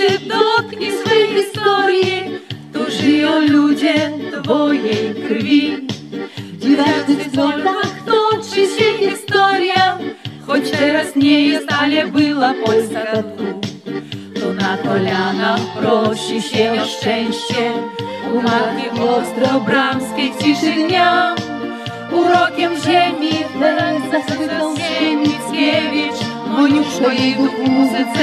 цветок из своей истории, тужи о люде твоей крви. Дивляться только хто чи ще історія, хоч терасніє сталі била польська тату. То на колянах прощі ще ощенще, у матки остробрамських тишиня. Уроkiem ziemi, teraz zasypał się Mickiewicz, Moniuszko jej duch muzyce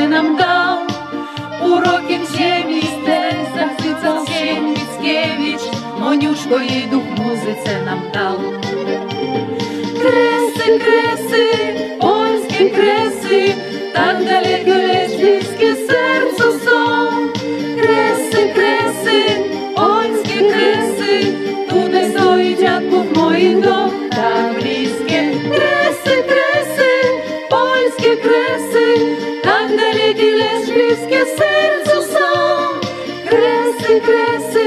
конюшко дух музице нам дав. Креси, креси, польські креси, так далеко лечь людське серце, сон. Креси, креси, польські креси, туди стоїть дядку моїх дом, там близьке. Креси, креси, польські креси, так далеко лечь близьке серце сон. Креси, креси,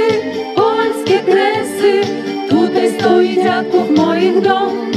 kroków moich dąg.